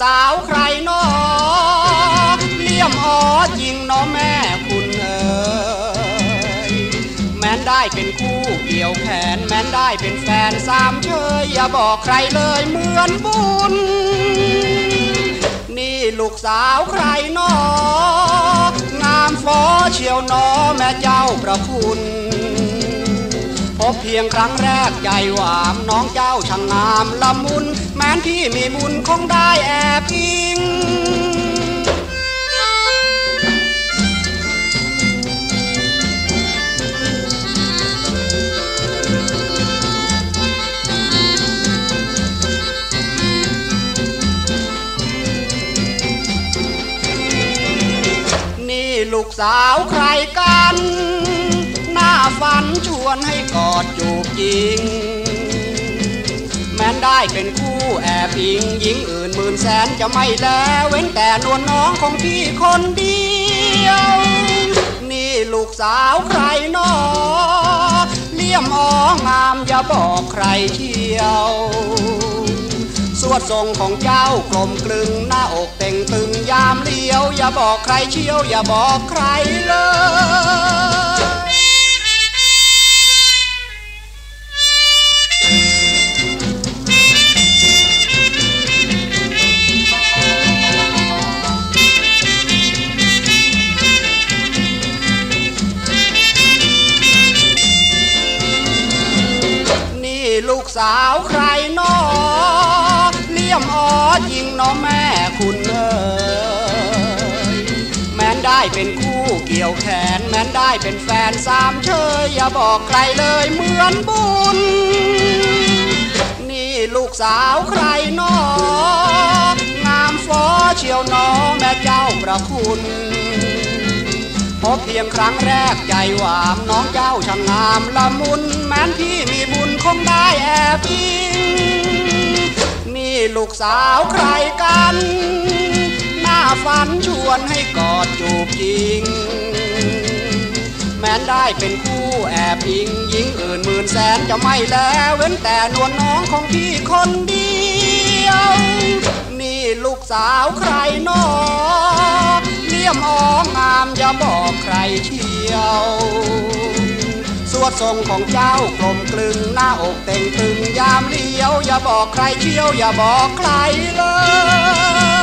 สาวใครนอเลี่ยมอ๋อยิงน้อแม่คุณเอ๋ยแม้นได้เป็นคู่เกี่ยวแขน แม้นได้เป็นแฟนสามเชยอย่าบอกใครเลยเหมือนบุญ นี่ลูกสาวใครนองามฟอเชียวนอแม่เจ้าประคุณ พบเพียงครั้งแรกใจหวามน้องเจ้าช่างงามละมุน แม้นที่มีบุญคงได้แอบอิงนี่ลูกสาวใครกัน ชวนให้กอดจูบจริง แม้นได้เป็นคู่แอบอิงหญิงอื่นหมื่นแสนจะไม่แลเว้นแต่นวลน้องของพี่คนเดียว นี่ลูกสาวใครนอเลี่ยมอ๋องามอย่าบอกใครเที่ยวสวดทรงของเจ้ากลมกลึงหน้าอกเต่งตึงยามเลี้ยว อย่าบอกใครเชี่ยว อย่าบอกใครเลย สาวใครนอเลี่ยมอ๋อยิงน้องแม่คุณเอ๋ยแม้นได้เป็นคู่เกี่ยวแขน แม้นได้เป็นแฟนสามเชยอย่าบอกใครเลยเหมือนบุญ นี่ลูกสาวใครนองามฟ้อเชียวน้องแม่เจ้าประคุณ บเพียงครั้งแรกใจหวามน้องเจ้าช่างงามละมุนแม้นพี่มีบุญคงได้แอบอิงนี่ลูกสาวใครกัน หน้าฝันชวนให้กอดจูบจริง แม้นได้เป็นคู่แอบอิงหญิงอื่นหมื่นแสนจะไม่แล้วเว้นแต่นวลน้องของพี่คนเดียว นี่ลูกสาวใครนอเลี่ ยมอ๋องามอย่าบอกใครเที่ยว สวดทรงของเจ้ากลมกลึงหน้าอกเต่งตึงยามเลี้ยว อย่าบอกใครเชี่ยว อย่าบอกใครเลย